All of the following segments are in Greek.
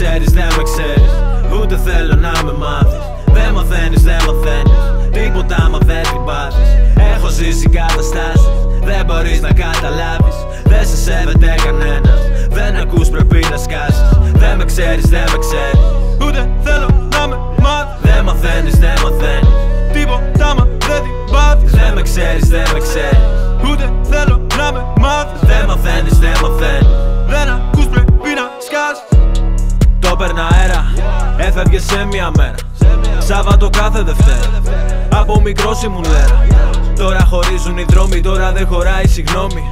Δεν με ξέρεις, δεν με ξέρεις. Ούτε θέλω να με μάθεις. Δεν μαθαίνεις, δεν μαθαίνεις. Τίποτα άμα δεν την πάθεις. Έχω ζήσει καταστάσεις. Δεν μπορείς να καταλάβεις. Δεν σε σέβεται κανένας. Δεν ακούς πρέπει να σκάσεις. Δεν με ξέρεις, δεν με ξέρεις. Ούτε θέλω να με μάθεις. Δεν μαθαίνεις, δεν μαθαίνεις. Τίποτα άμα δεν την πάθεις. Δεν με ξέρεις, δεν με ξέρεις έφευγε σε μια μέρα. Σάββατο κάθε Δευτέρα. Από μικρός ήμουν λέρα. Τώρα χωρίζουν οι δρόμοι, τώρα δεν χωράει συγγνώμη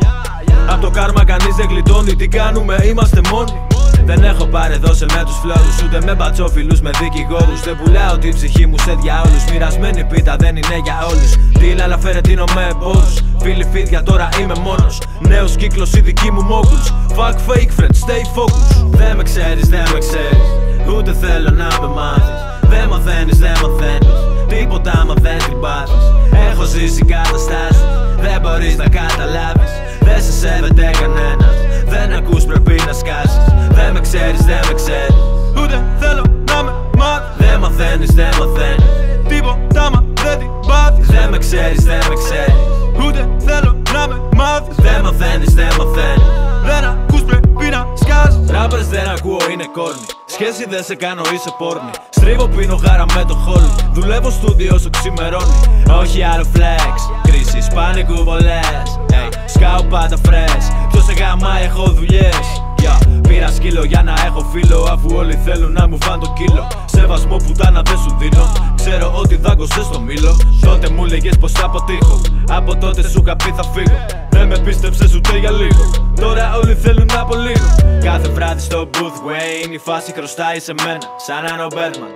Απ' το κάρμα κανείς δεν γλιτώνει, τι κάνουμε, είμαστε μόνοι δεν έχω παρεδώσει με τους φλόρους Ούτε με μπατσόφιλους με δικηγόρους. Δεν πουλάω την ψυχή μου σε διάολους. Μοιρασμένη πίτα δεν είναι για όλους. Τι αλλά φέρετίνο με εμπόρους Φίλοι φίδια τώρα είμαι μόνος. Νέος κύκλος οι δικοί μου moguls Fuck fake friends, stay focused. Δεν με ξέρεις, δεν με ξέρεις. Ούτε θέλω να με μάθεις. Δεν μαθαίνεις, δεν μαθαίνεις. Τίποτα άμα δεν την πάθεις. Έχω ζήσει καταστάσεις. Δεν μπορείς να καταλάβεις. Δεν σε σέβεται κανένας. Δεν ακούς πρέπει να σκάσεις Δεν με ξέρεις, δεν με ξέρεις. Ούτε θέλω να με μάθεις. Δεν μαθαίνεις, δεν μαθαίνεις. Τίποτα άμα δεν την πάθεις. Δεν με ξέρεις, δεν με ξέρεις. Ούτε θέλω να με μάθεις. Δεν μαθαίνεις, δεν μαθαίνεις. Δεν ακούς πρέπει να σκάσεις Rappers δεν ακούω είναι κόρνη. Σχέση δεν σε κάνω είσαι πόρνη. Στρίβω πίνω γάρα με το χόλι. Δουλεύω στούντιο όσο ξημερώνει. Όχι άλλο flex. Κρίσεις πάνε κουβολές. Hey, Σκάω πάντα fresh. Ποιος σε γαμάει έχω δουλειές yeah. Πήρα σκύλο για να έχω φίλο Αφού όλοι θέλουν να μου φάνε το κύλο Σεβασμό πουτάνα δεν σου δίνω. Ξέρω ότι δάγκωσες στο μήλο. Τότε μου λέγες πως θα αποτύχω. Από τότε σου είχα πει θα φύγω. Δεν με πίστεψες ούτε για λίγο. Τώρα όλοι θέλουν να απολύγω Κάθε βράδυ στο booth Wayne Η φάση χρωστάει σε μένα. Σαν να είναι ο Birdman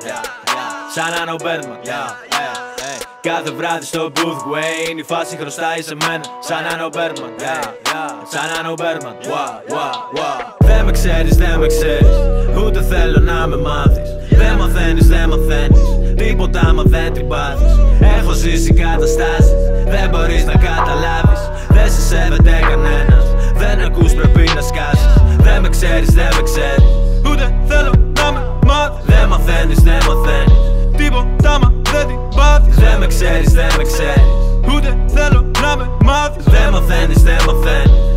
Σαν να είναι ο Birdman Κάθε βράδυ στο booth Wayne Η φάση χρωστάει σε μένα. Σαν να είναι ο Birdman Σαν να είναι ο Birdman Δεν με ξέρεις, δεν με ξέρεις. Ούτε θέλω να με μάθεις. Δεν μαθαίνεις, δεν μαθαίνεις. Τίποτα άμα δεν την πάθεις. Έχω ζήσει καταστάσεις. Δεν μπορείς να καταλάβεις Δεν με ξέρεις, δεν με ξέρεις Ούτε θέλω να με μάθεις Δεν μαθαίνεις, δεν μαθαίνεις